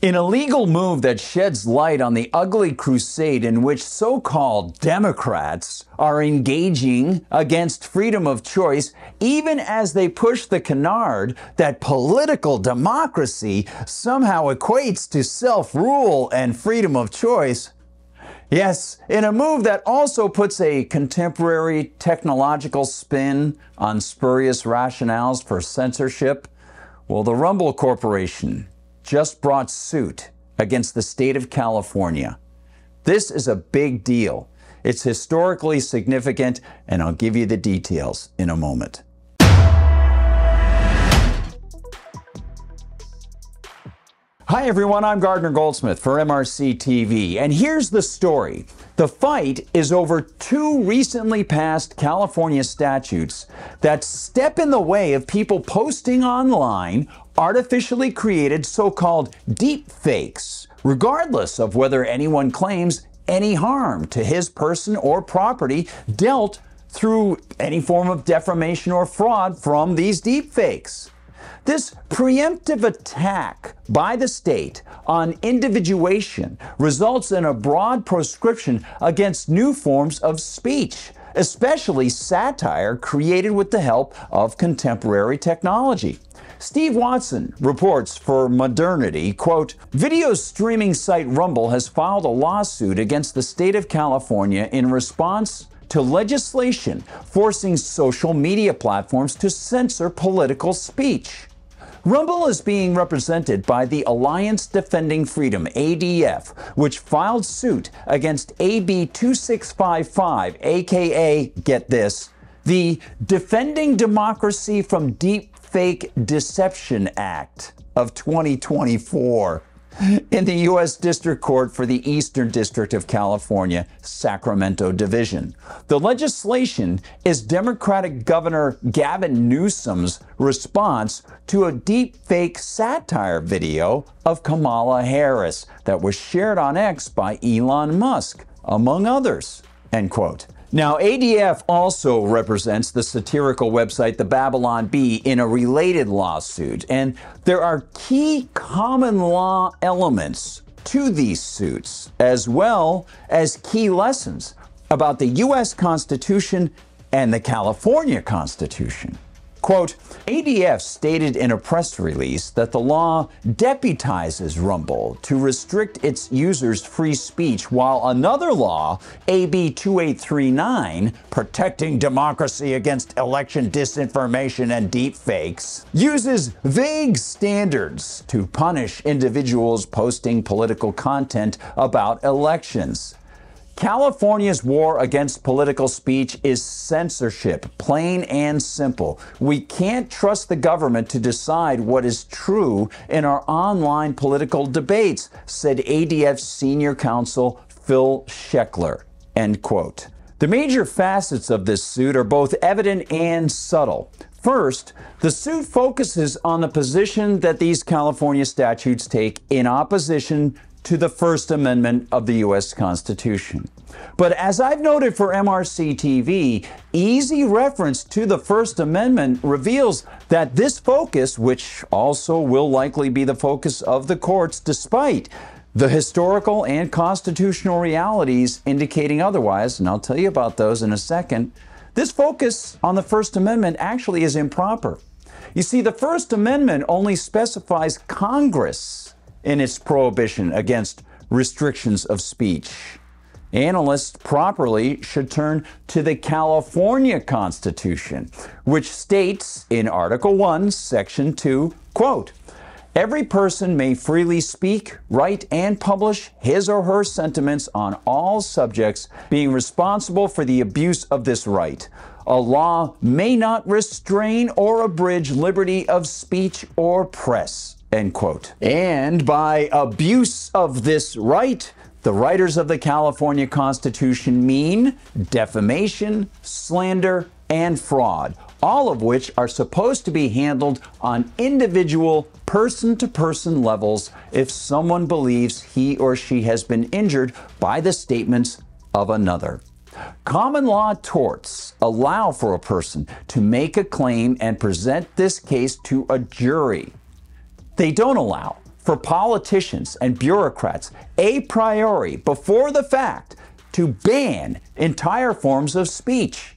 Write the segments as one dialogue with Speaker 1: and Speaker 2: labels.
Speaker 1: In a legal move that sheds light on the ugly crusade in which so called Democrats are engaging against freedom of choice, even as they push the canard that political democracy somehow equates to self rule and freedom of choice. Yes, in a move that also puts a contemporary technological spin on spurious rationales for censorship, well, the Rumble Corporation just brought suit against the state of California. This is a big deal. It's historically significant, and I'll give you the details in a moment. Hi everyone, I'm Gardner Goldsmith for MRC TV, and here's the story. The fight is over two recently passed California statutes that step in the way of people posting online artificially created so called deep fakes, regardless of whether anyone claims any harm to his person or property dealt through any form of defamation or fraud from these deep fakes. This preemptive attack by the state on individuation results in a broad proscription against new forms of speech, especially satire created with the help of contemporary technology. Steve Watson reports for Modernity, quote, video streaming site Rumble has filed a lawsuit against the state of California in response to legislation forcing social media platforms to censor political speech. Rumble is being represented by the Alliance Defending Freedom, ADF, which filed suit against AB 2655, aka, get this, the Defending Democracy from Deep Fake Deception Act of 2024 in the U.S. District Court for the Eastern District of California, Sacramento Division. The legislation is Democratic Governor Gavin Newsom's response to a deep fake satire video of Kamala Harris that was shared on X by Elon Musk, among others. End quote. Now, ADF also represents the satirical website The Babylon Bee in a related lawsuit, and there are key common law elements to these suits, as well as key lessons about the U.S. Constitution and the California Constitution. Quote, ADF stated in a press release that the law deputizes Rumble to restrict its users' free speech, while another law, AB 2839, protecting democracy against election disinformation and deepfakes, uses vague standards to punish individuals posting political content about elections. California's war against political speech is censorship, plain and simple. We can't trust the government to decide what is true in our online political debates, said ADF senior counsel Phil Sechler. End quote. The major facets of this suit are both evident and subtle. First, the suit focuses on the position that these California statutes take in opposition to the First Amendment of the U.S. Constitution. But as I've noted for MRC TV, easy reference to the First Amendment reveals that this focus, which also will likely be the focus of the courts despite the historical and constitutional realities indicating otherwise, and I'll tell you about those in a second, this focus on the First Amendment actually is improper. You see, the First Amendment only specifies Congress in its prohibition against restrictions of speech. Analysts properly should turn to the California Constitution, which states in Article 1, Section 2, quote, Every person may freely speak, write, and publish his or her sentiments on all subjects, being responsible for the abuse of this right. A law may not restrain or abridge liberty of speech or press. End quote. And by abuse of this right, the writers of the California Constitution mean defamation, slander, and fraud, all of which are supposed to be handled on individual, person to person levels if someone believes he or she has been injured by the statements of another. Common law torts allow for a person to make a claim and present this case to a jury. They don't allow for politicians and bureaucrats a priori before the fact to ban entire forms of speech.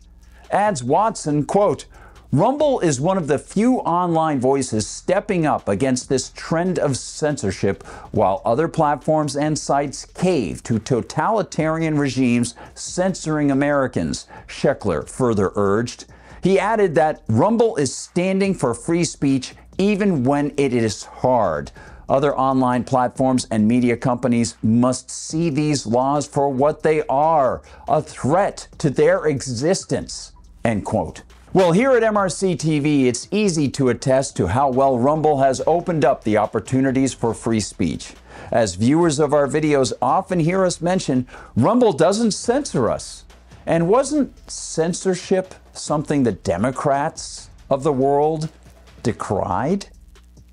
Speaker 1: Adds Watson, quote, Rumble is one of the few online voices stepping up against this trend of censorship, while other platforms and sites cave to totalitarian regimes censoring Americans, Sechler further urged. He added that Rumble is standing for free speech even when it is hard. Other online platforms and media companies must see these laws for what they are a threat to their existence. End quote. Well, here at MRC TV, it's easy to attest to how well Rumble has opened up the opportunities for free speech. As viewers of our videos often hear us mention, Rumble doesn't censor us. And wasn't censorship something the Democrats of the world decried?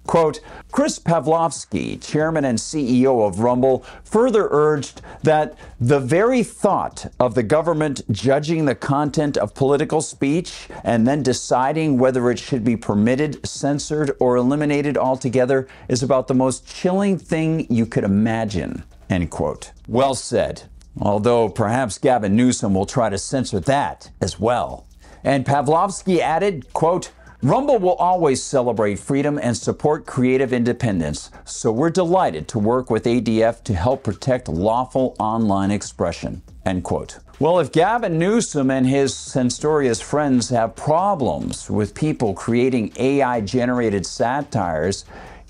Speaker 1: Quote, Chris Pavlovski, chairman and CEO of Rumble, further urged that the very thought of the government judging the content of political speech and then deciding whether it should be permitted, censored, or eliminated altogether is about the most chilling thing you could imagine. End quote. Well said. Although perhaps Gavin Newsom will try to censor that as well. And Pavlovski added, quote, Rumble will always celebrate freedom and support creative independence, so we're delighted to work with ADF to help protect lawful online expression. End quote. Well, if Gavin Newsom and his censorious friends have problems with people creating AI generated satires,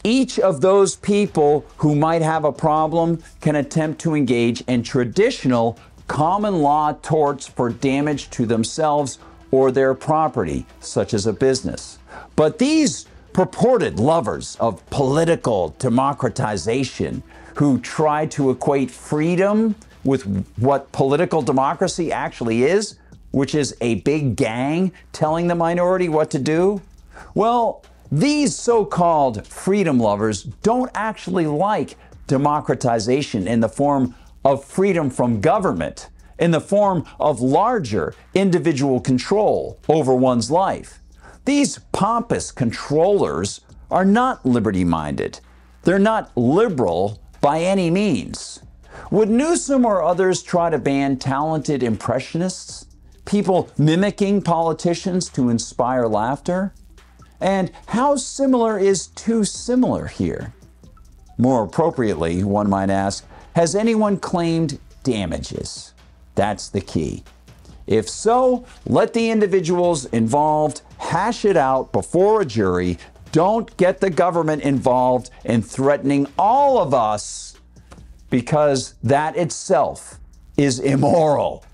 Speaker 1: each of those people who might have a problem can attempt to engage in traditional common law torts for damage to themselves or their property, such as a business. But these purported lovers of political democratization who try to equate freedom with what political democracy actually is, which is a big gang telling the minority what to do, well, these so called freedom lovers don't actually like democratization in the form of freedom from government in the form of larger individual control over one's life. These pompous controllers are not liberty minded. They're not liberal by any means. Would Newsom or others try to ban talented impressionists? People mimicking politicians to inspire laughter? And how similar is too similar here? More appropriately, one might ask, has anyone claimed damages? That's the key. If so, let the individuals involved hash it out before a jury. Don't get the government involved in threatening all of us because that itself is immoral.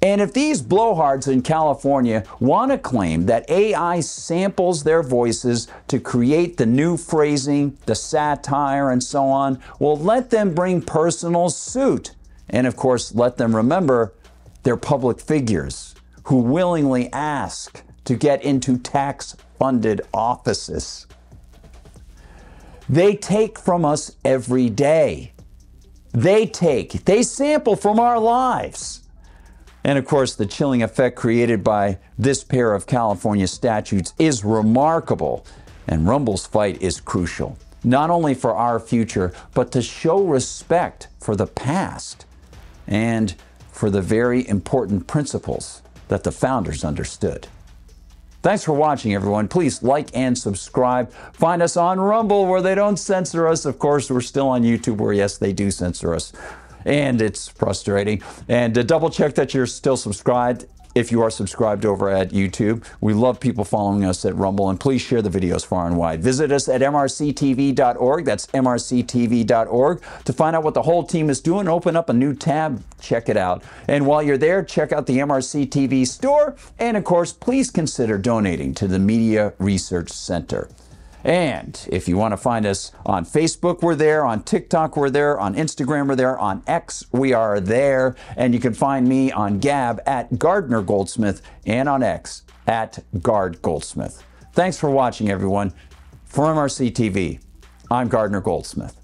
Speaker 1: And if these blowhards in California want to claim that AI samples their voices to create the new phrasing, the satire, and so on, well, let them bring personal suit. And of course, let them remember they're public figures who willingly ask to get into tax funded offices. They take from us every day. They take, they sample from our lives. And of course, the chilling effect created by this pair of California statutes is remarkable. And Rumble's fight is crucial, not only for our future, but to show respect for the past and for the very important principles that the founders understood. Thanks for watching, everyone. Please like and subscribe. Find us on Rumble where they don't censor us. Of course, we're still on YouTube where, yes, they do censor us. And it's frustrating. And to double check that you're still subscribed if you are subscribed over at YouTube. We love people following us at Rumble, and please share the videos far and wide. Visit us at mrctv.org. That's mrctv.org to find out what the whole team is doing. Open up a new tab, check it out. And while you're there, check out the MRC TV store. And of course, please consider donating to the Media Research Center. And if you want to find us on Facebook, we're there. On TikTok, we're there. On Instagram, we're there. On X, we are there. And you can find me on Gab at Gardner Goldsmith and on X at Gard Goldsmith. Thanks for watching, everyone. For MRC TV, I'm Gardner Goldsmith.